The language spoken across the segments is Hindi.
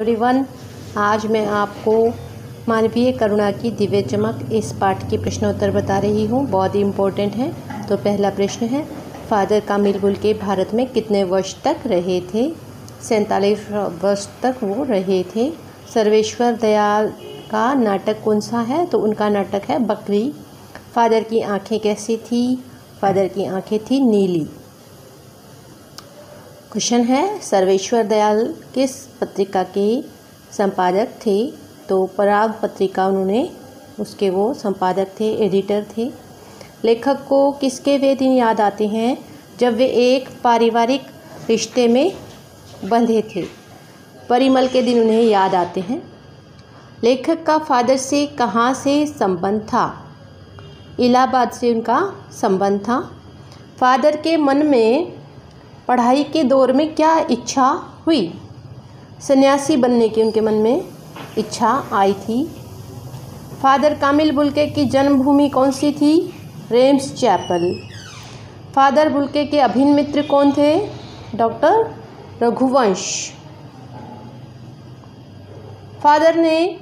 एवरीवन, आज मैं आपको मानवीय करुणा की दिव्य चमक इस पाठ के प्रश्नोत्तर बता रही हूँ। बहुत ही इम्पोर्टेंट है। तो पहला प्रश्न है, फादर कामिल बुल के भारत में कितने वर्ष तक रहे थे? सैंतालीस वर्ष तक वो रहे थे। सर्वेश्वर दयाल का नाटक कौन सा है? तो उनका नाटक है बकरी। फादर की आँखें कैसी थी? फादर की आँखें थी नीली। क्वेश्चन है, सर्वेश्वर दयाल किस पत्रिका के संपादक थे? तो पराग पत्रिका उन्होंने, उसके वो संपादक थे, एडिटर थे। लेखक को किसके वे दिन याद आते हैं? जब वे एक पारिवारिक रिश्ते में बंधे थे। परिमल के दिन उन्हें याद आते हैं। लेखक का फादर से कहाँ से संबंध था? इलाहाबाद से उनका संबंध था। फादर के मन में पढ़ाई के दौर में क्या इच्छा हुई? सन्यासी बनने की उनके मन में इच्छा आई थी। फादर कामिल बुल्के की जन्मभूमि कौन सी थी? Rhames chapel. फादर बुल्के के अभिन्न मित्र कौन थे? डॉक्टर रघुवंश। फादर ने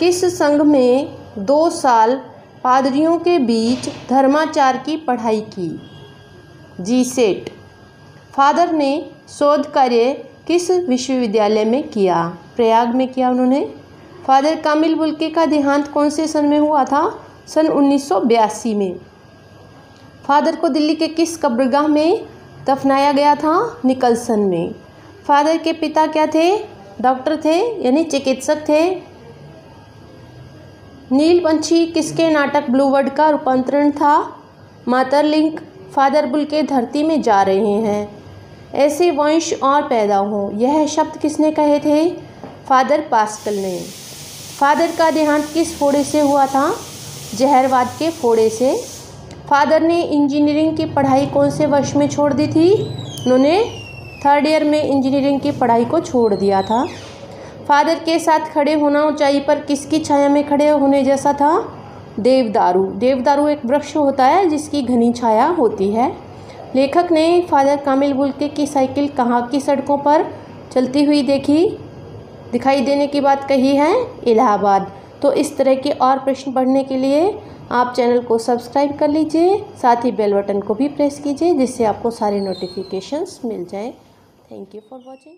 किस संघ में दो साल पादरियों के बीच धर्माचार की पढ़ाई की? जी सेट फादर ने शोध कार्य किस विश्वविद्यालय में किया? प्रयाग में किया उन्होंने। फादर कामिल बुल्के का देहांत कौन से सन में हुआ था? सन 1982 में। फादर को दिल्ली के किस कब्रगाह में दफनाया गया था? निकलसन में। फादर के पिता क्या थे? डॉक्टर थे, यानी चिकित्सक थे। नील पंछी किसके नाटक ब्लूवर्ड का रूपांतरण था? मातरलिंक फादर बुल के धरती में जा रहे हैं। ऐसे वंश और पैदा हों। यह शब्द किसने कहे थे? फादर पास्कल ने। फादर का देहांत किस फोड़े से हुआ था? जहरवाद के फोड़े से। फादर ने इंजीनियरिंग की पढ़ाई कौन से वर्ष में छोड़ दी थी? उन्होंने थर्ड ईयर में इंजीनियरिंग की पढ़ाई को छोड़ दिया था। फादर के साथ खड़े होना ऊंचाई पर किसकी छाया में खड़े होने जैसा था? देवदारू। देवदारू एक वृक्ष होता है जिसकी घनी छाया होती है। लेखक ने फादर कामिल बुल्के की साइकिल कहाँ की सड़कों पर चलती हुई देखी? दिखाई देने की बात कही है इलाहाबाद। तो इस तरह के और प्रश्न पढ़ने के लिए आप चैनल को सब्सक्राइब कर लीजिए, साथ ही बेल बटन को भी प्रेस कीजिए, जिससे आपको सारे नोटिफिकेशंस मिल जाए। Thank you for watching